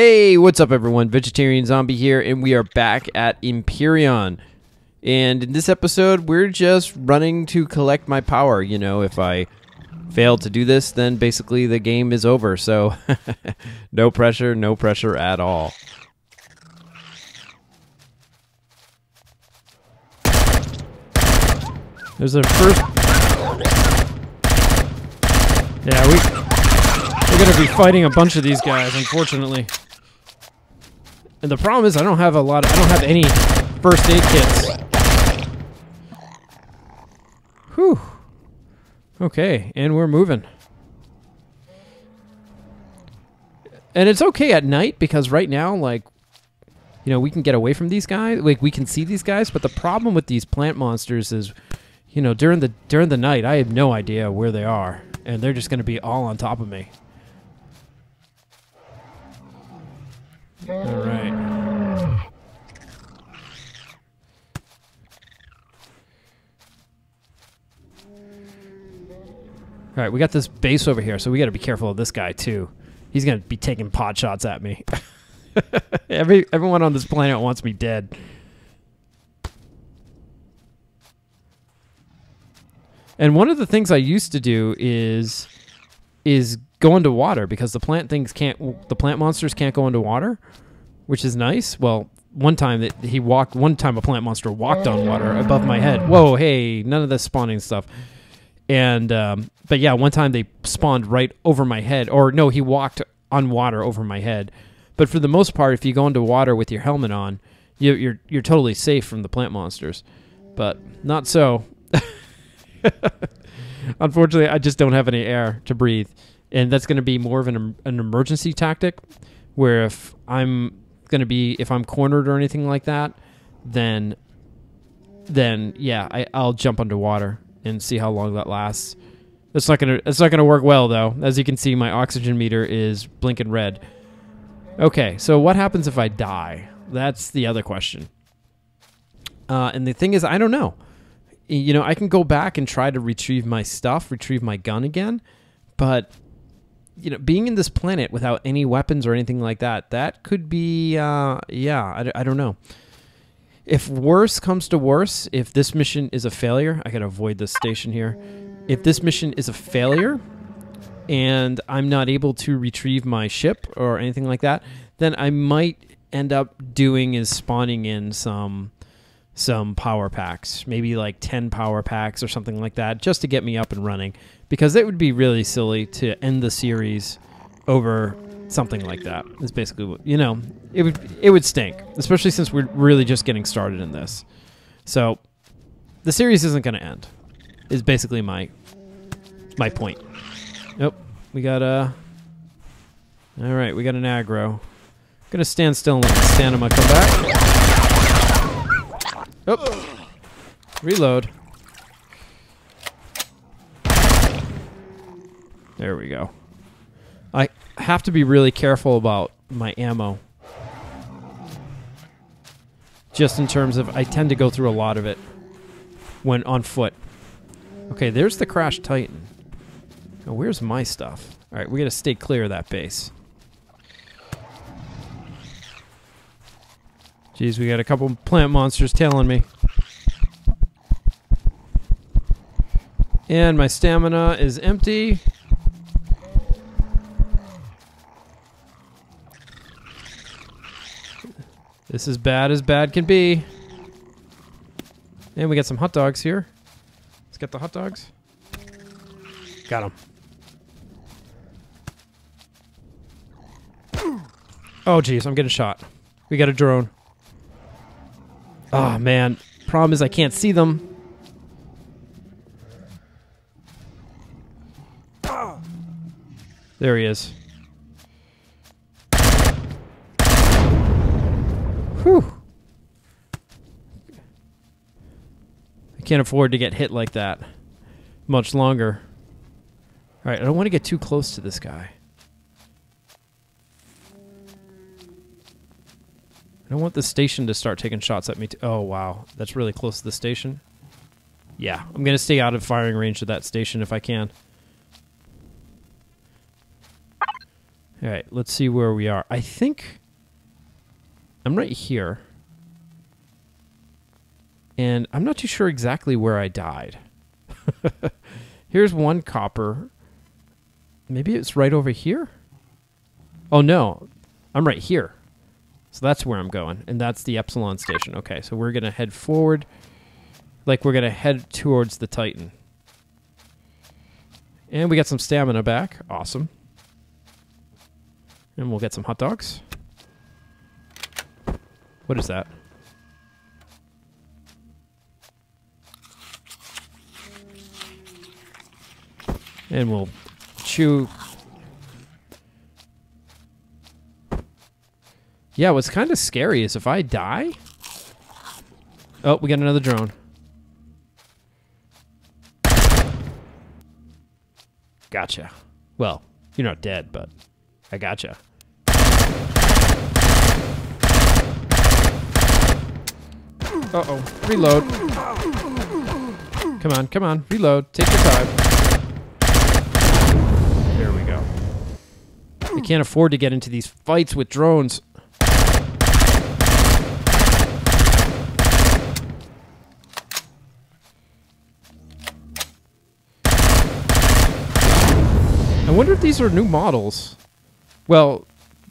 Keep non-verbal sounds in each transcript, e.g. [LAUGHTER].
Hey, what's up, everyone? Vegetarian Zombie here, and we are back at Empyrion. And in this episode, we're just running to collect my power. You know, if I fail to do this, then basically the game is over. So, [LAUGHS] no pressure, no pressure at all. There's a first. Yeah, we we're gonna be fighting a bunch of these guys, unfortunately. And the problem is, I don't have a lot. Of, I don't have any first aid kits. Whew. Okay, and we're moving. And it's okay at night because right now, like, you know, we can get away from these guys. Like, we can see these guys. But the problem with these plant monsters is, you know, during the during the night, I have no idea where they are, and they're just going to be all on top of me. All right. All right, we got this base over here, so we got to be careful of this guy too. He's gonna be taking pot shots at me. [LAUGHS] Every everyone on this planet wants me dead. And one of the things I used to do is is go into water because the plant things can't the plant monsters can't go into water, which is nice. Well, one time that he walked one time a plant monster walked on water above my head. Whoa, hey, none of this spawning stuff. And um, but yeah, one time they spawned right over my head or no, he walked on water over my head. But for the most part, if you go into water with your helmet on, you, you're you're totally safe from the plant monsters. But not so. [LAUGHS] Unfortunately, I just don't have any air to breathe, and that's going to be more of an an emergency tactic. Where if I'm going to be if I'm cornered or anything like that, then then yeah, I, I'll jump underwater and see how long that lasts. That's not gonna that's not gonna work well though. As you can see, my oxygen meter is blinking red. Okay, so what happens if I die? That's the other question. Uh, and the thing is, I don't know you know, I can go back and try to retrieve my stuff, retrieve my gun again, but you know, being in this planet without any weapons or anything like that, that could be, uh, yeah, I, I don't know. If worse comes to worse, if this mission is a failure, I gotta avoid this station here. If this mission is a failure and I'm not able to retrieve my ship or anything like that, then I might end up doing is spawning in some some power packs, maybe like 10 power packs or something like that, just to get me up and running. Because it would be really silly to end the series over something like that. Is basically what, you know, it would it would stink, especially since we're really just getting started in this. So the series isn't going to end. Is basically my my point. Nope, we got a. All right, we got an aggro. Gonna stand still and let the stamina come back. Oh. Reload. There we go. I have to be really careful about my ammo. Just in terms of, I tend to go through a lot of it when on foot. Okay, there's the Crash Titan. Now, where's my stuff? All right, we got to stay clear of that base. Jeez, we got a couple plant monsters tailing me. And my stamina is empty. This is bad as bad can be. And we got some hot dogs here. Let's get the hot dogs. Got them. Oh, jeez, I'm getting shot. We got a drone. Oh man, problem is I can't see them. There he is. Whew. I can't afford to get hit like that much longer. All right, I don't want to get too close to this guy. I don't want the station to start taking shots at me. oh, wow. That's really close to the station. Yeah, I'm going to stay out of firing range of that station if I can. All right, let's see where we are. I think I'm right here. And I'm not too sure exactly where I died. [LAUGHS] Here's one copper. Maybe it's right over here? Oh, no. I'm right here. So that's where I'm going. And that's the Epsilon station. Okay, so we're going to head forward. Like we're going to head towards the Titan. And we got some stamina back. Awesome. And we'll get some hot dogs. What is that? And we'll chew. Yeah, what's kind of scary is if I die. Oh, we got another drone. Gotcha. Well, you're not dead, but I gotcha. Uh oh. Reload. Come on, come on. Reload. Take your time. There we go. I can't afford to get into these fights with drones. I wonder if these are new models. Well,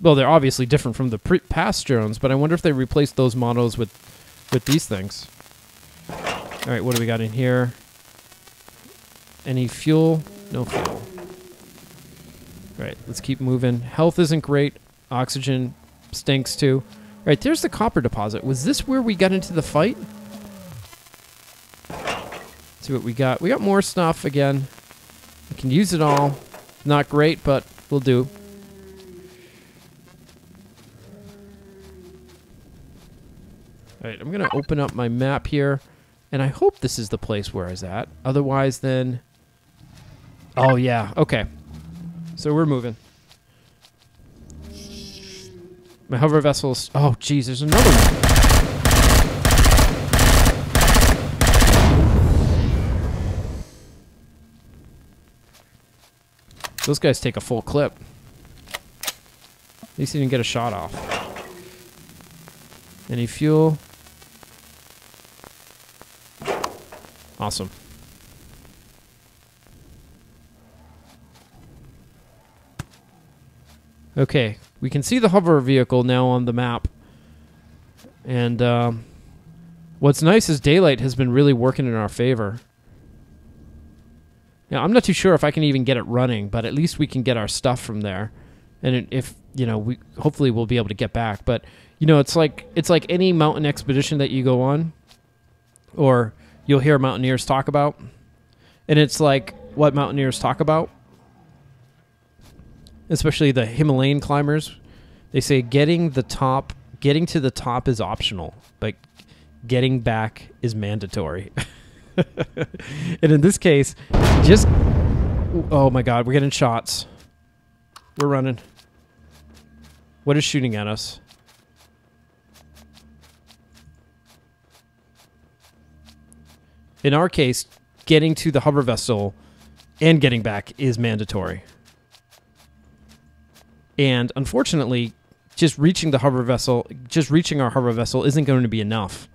well, they're obviously different from the pre- past drones, but I wonder if they replaced those models with with these things. All right, what do we got in here? Any fuel? No fuel. All right, let's keep moving. Health isn't great. Oxygen stinks too. All right, there's the copper deposit. Was this where we got into the fight? Let's see what we got. We got more stuff again. We can use it all. Not great, but we'll do. All right, I'm going to open up my map here, and I hope this is the place where I was at. Otherwise, then... Oh, yeah. Okay. So we're moving. My hover vessel's... Oh, geez, there's another one. Those guys take a full clip. At least he didn't get a shot off. Any fuel? Awesome. Okay, we can see the hover vehicle now on the map. And um, what's nice is daylight has been really working in our favor. Now, I'm not too sure if I can even get it running, but at least we can get our stuff from there. And if, you know, we hopefully we'll be able to get back, but you know, it's like it's like any mountain expedition that you go on or you'll hear mountaineers talk about. And it's like what mountaineers talk about, especially the Himalayan climbers. They say getting the top, getting to the top is optional, but getting back is mandatory. [LAUGHS] and in this case, just oh my god, we're getting shots. We're running. What is shooting at us? In our case, getting to the hover vessel and getting back is mandatory. And unfortunately, just reaching the hover vessel, just reaching our hover vessel isn't going to be enough.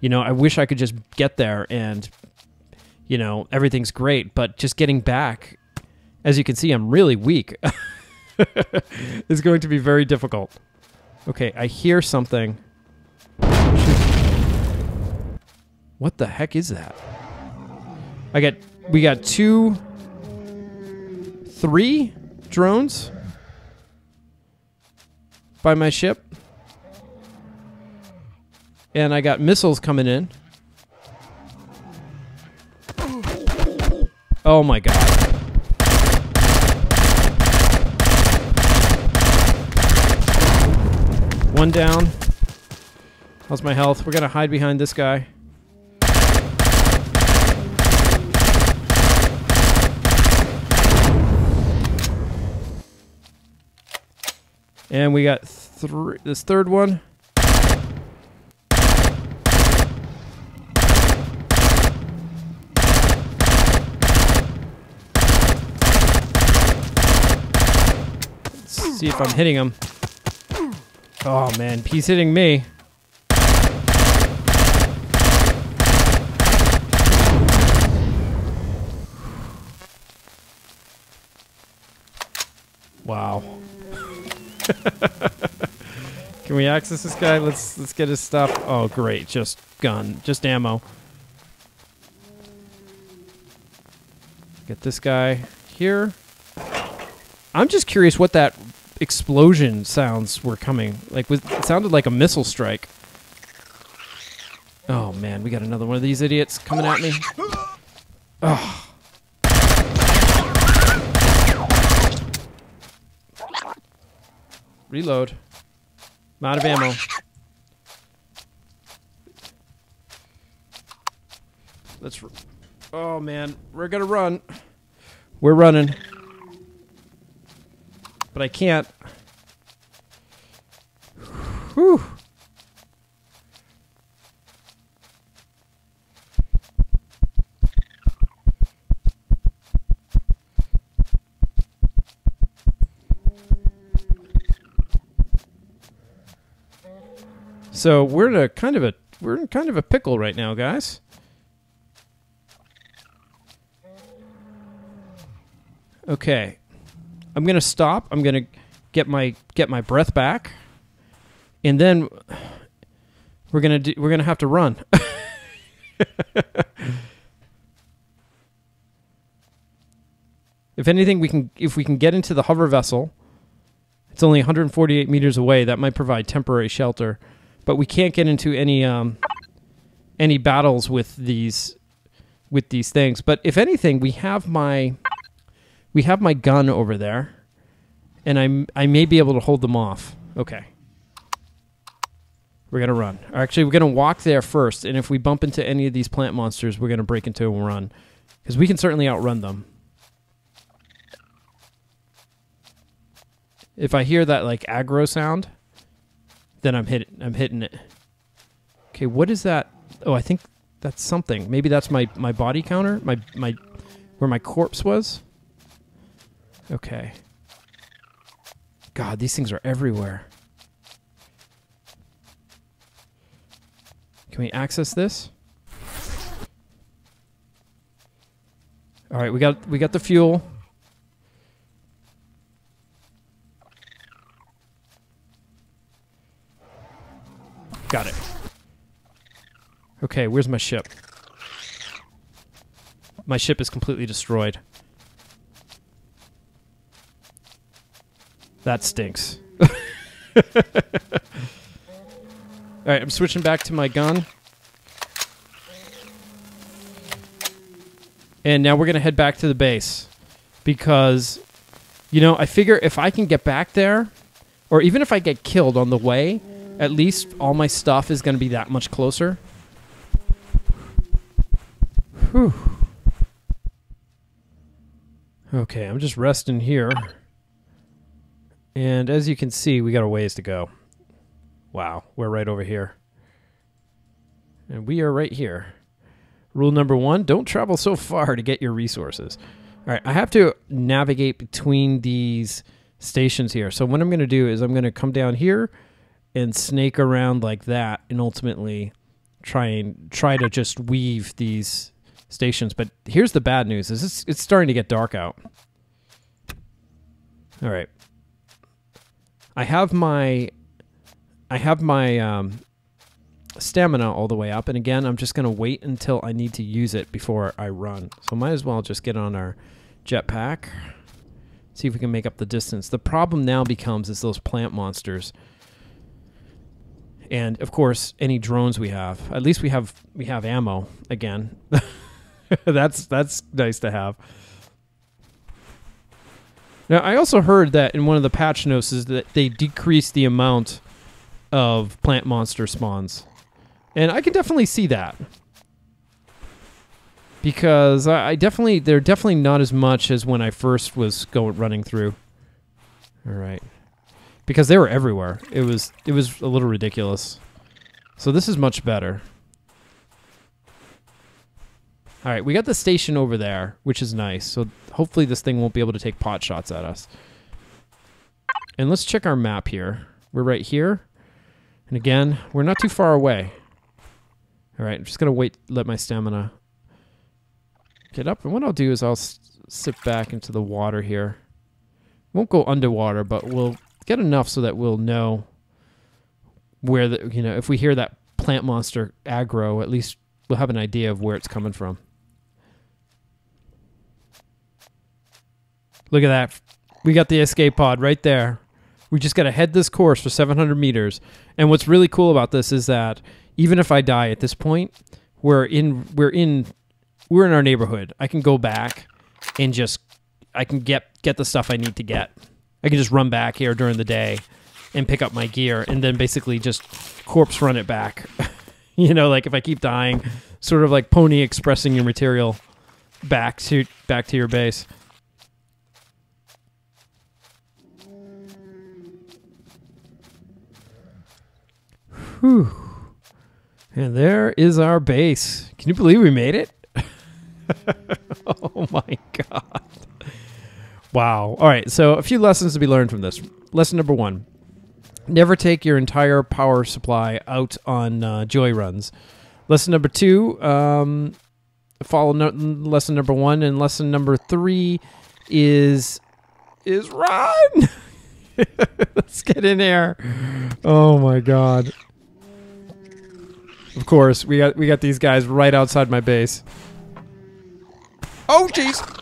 You know, I wish I could just get there and, you know, everything's great, but just getting back, as you can see, I'm really weak. [LAUGHS] is going to be very difficult. Okay, I hear something. What the heck is that? I got we got two three drones by my ship. And I got missiles coming in. Oh my god. One down. How's my health? We're gonna hide behind this guy. And we got three, this third one. Let's See if I'm hitting him. Oh man, he's hitting me. Wow. [LAUGHS] Can we access this guy? Let's let's get his stuff. Oh great, just gun, just ammo. Get this guy here. I'm just curious what that explosion sounds were coming. Like was, it sounded like a missile strike. Oh man, we got another one of these idiots coming at me. Oh. Reload. I'm out of ammo. Let's. Oh man, we're gonna run. We're running, but I can't. Whew. So we're in a kind of a we're in kind of a pickle right now, guys. Okay. I'm going to stop. I'm going to get my get my breath back. And then we're going to we're going to have to run. [LAUGHS] if anything we can if we can get into the hover vessel, it's only 148 meters away. That might provide temporary shelter, but we can't get into any um, any battles with these with these things. But if anything, we have my we have my gun over there, and I I may be able to hold them off. Okay. We're gonna run. Or Actually, we're gonna walk there first, and if we bump into any of these plant monsters, we're gonna break into and run, because we can certainly outrun them. If I hear that like aggro sound, then I'm hit. I'm hitting it. Okay, what is that? Oh, I think that's something. Maybe that's my my body counter. My my where my corpse was. Okay. God, these things are everywhere. Can we access this? All right, we got we got the fuel. Got it. Okay, where's my ship? My ship is completely destroyed. That stinks. [LAUGHS] All right, I'm switching back to my gun. And now we're going to head back to the base because you know, I figure if I can get back there or even if I get killed on the way, at least all my stuff is going to be that much closer. Whew. Okay, I'm just resting here. And as you can see, we got a ways to go. Wow, we're right over here. And we are right here. Rule number one don't travel so far to get your resources. All right, I have to navigate between these stations here. So, what I'm going to do is I'm going to come down here and snake around like that and ultimately try and try to just weave these stations. But here's the bad news is it's, it's starting to get dark out. All right. I have my I have my um, stamina all the way up, and again, I'm just going to wait until I need to use it before I run. So might as well just get on our jetpack, see if we can make up the distance. The problem now becomes is those plant monsters, and of course any drones we have. At least we have we have ammo again. [LAUGHS] that's that's nice to have. Now, I also heard that in one of the patch notes is that they decreased the amount of plant monster spawns. And I can definitely see that. Because I, definitely they're definitely not as much as when I first was going running through. All right. Because they were everywhere. It was it was a little ridiculous. So this is much better. All right, we got the station over there, which is nice. So hopefully this thing won't be able to take pot shots at us. And let's check our map here. We're right here. And again, we're not too far away. All right, I'm just going to wait, let my stamina get up. And what I'll do is I'll sit back into the water here. Won't go underwater, but we'll get enough so that we'll know where the, you know, if we hear that plant monster aggro, at least we'll have an idea of where it's coming from. Look at that. We got the escape pod right there. We just got to head this course for 700 meters. And what's really cool about this is that even if I die at this point, we're in we're in we're in our neighborhood. I can go back and just I can get get the stuff I need to get. I can just run back here during the day and pick up my gear and then basically just corpse run it back. [LAUGHS] you know, like if I keep dying, sort of like pony expressing your material back to back to your base. Whew. And there is our base. Can you believe we made it? [LAUGHS] oh my god. Wow. All right, so a few lessons to be learned from this. Lesson number 1. Never take your entire power supply out on uh, joy runs. Lesson number 2, um, follow no- lesson number 1 and lesson number 3 is is run. [LAUGHS] Let's get in there. Oh my god. Of course, we got we got these guys right outside my base. Oh jeez.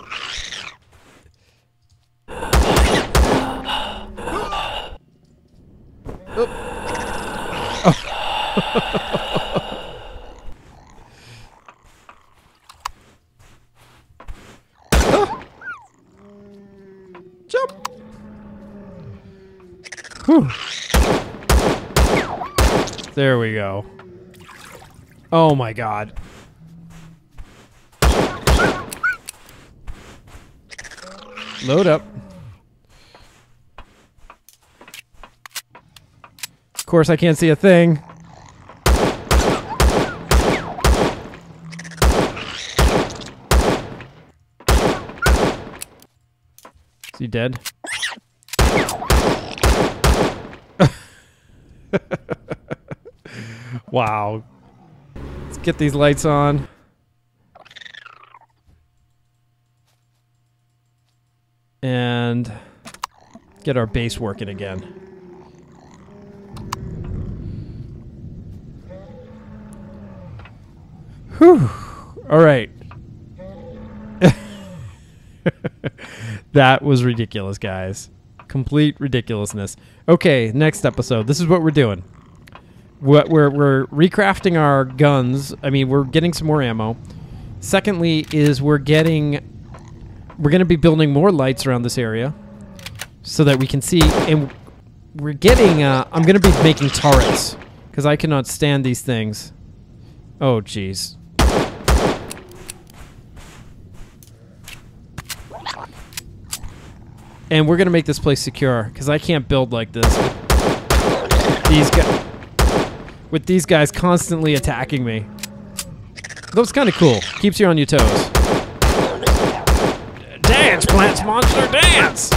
Go. Oh my god. Load up. Of course, I can't see a thing. Is he dead? Wow. Let's get these lights on. And get our base working again. Whew. All right. [LAUGHS] that was ridiculous, guys. Complete ridiculousness. Okay, next episode. This is what we're doing. What we're we're recrafting our guns. I mean, we're getting some more ammo. Secondly, is we're getting we're going to be building more lights around this area so that we can see and we're getting uh, I'm going to be making turrets cuz I cannot stand these things. Oh jeez. And we're going to make this place secure cuz I can't build like this these guys with these guys constantly attacking me. That's kind of cool. Keeps you on your toes. Dance, Plants Monster, dance!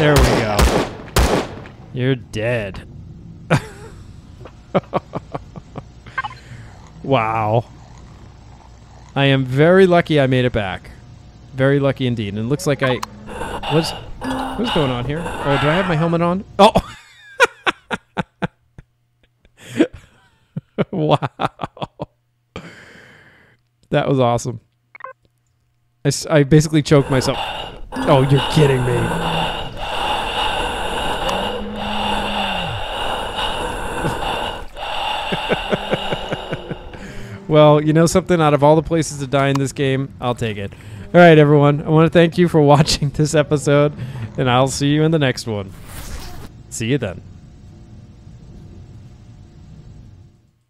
There we go. You're dead. [LAUGHS] wow. I am very lucky I made it back. Very lucky indeed. And it looks like I... What's, what's going on here? Oh, do I have my helmet on? Oh! [LAUGHS] wow. That was awesome. I, I basically choked myself. Oh, you're kidding me. [LAUGHS] well, you know something? Out of all the places to die in this game, I'll take it. All right, everyone. I want to thank you for watching this episode, and I'll see you in the next one. See you then.